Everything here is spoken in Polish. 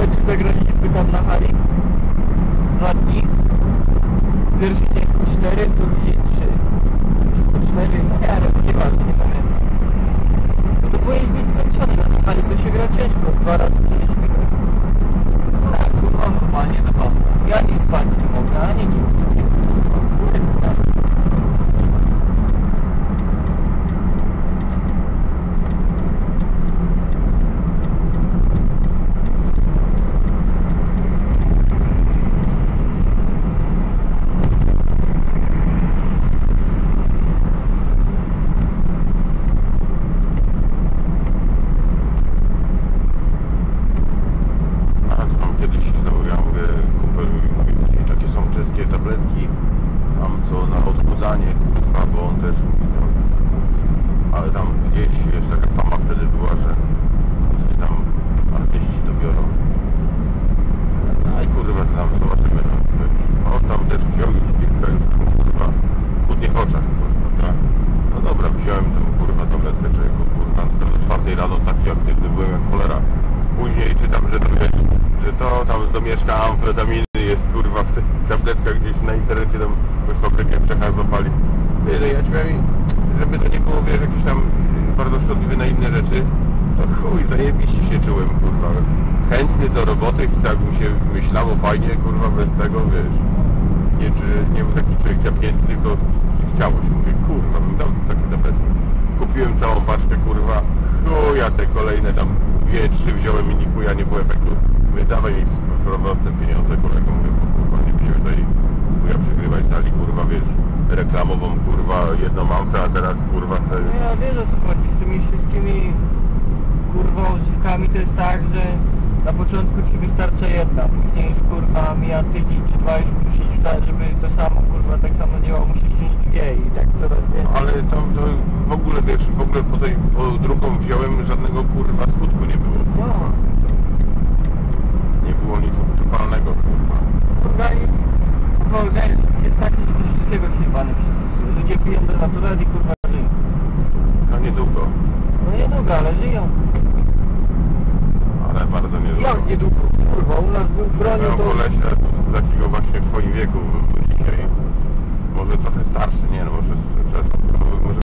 meczu zagraliśmy tam na hali. Dwa dni. Pierwszy dzień 4, drugi dzień 3. 4, no nie, ale nieważne, nie pamiętam. No to byłeś być zmęczony na tej hali, to się gra ciężko, dwa razy 10 minut. Tak, kurwa, normalnie na pewno. Ja nie spać nie mogę, ani nic. Kurwa. A tam kiedyś, no ja mówię, kumpel mi mówi, "I takie są czeskie tabletki, tam co na odchudzanie, kurwa, bo on też mówi, no, ale tam gdzieś jest taka fama wtedy była, że coś tam artyści to biorą. No i kurwa, tam zobaczymy, no, o tam też wziął już tam, kurwa, w chudnych oczach, kurwa, tak? No dobra, wziąłem tą kurwa tabletkę, czego kurwa, do czwartej rano taki aktywny byłem jak cholera. Później czytam, że to że to tam z domieszka amfetaminy kurwa w tabletkach gdzieś na internecie tam jakąś fabrykę przekaz zapali. Wiele ja ci żeby to nie było wiesz, jakieś tam y, bardzo szkodliwe na inne rzeczy, to chuj, zajebiście się czułem kurwa. Chętny do roboty tak mi się myślało fajnie kurwa bez tego wiesz. Nie, czy nie był taki człowiek ciapnięty, tylko chciało się. Mówię, kurwa, bym dał takie tabletki. Kupiłem całą paczkę, kurwa, chuja te kolejne tam dwie, trzy wziąłem i nikuja nie było efektu. Mówię, dawaj mi z powrotem pieniądze, kolego, mówię, kurwa, nie będziemy tutaj chuja przygrywać sali, kurwa, wiesz, reklamową, kurwa, jedną mamkę, a teraz, kurwa, te... No ja wiem o co chodzi. Z tymi wszystkimi kurwa używkami to jest tak, że na początku ci wystarcza jedna, później już kurwa mija tydzień czy dwa już musisz żeby to samo kurwa tak samo działało, musisz wziąć dwie i tak coraz więcej. Ale to, to w ogóle, wiesz, w ogóle po tej, po drugą wziąłem, żadnego, kurwa, skutku nie było. No, Nie było nic odczuwalnego, kurwa. organizm, kurwa organizm jest taki, że do wszystkiego się jebany przystosuje. Ludzie piją do natural i kurwa żyją. No niedługo, No niedługo, ale żyją. ale bardzo niedługo. Jak niedługo? Kurwa, u nas był bronią to... kolesia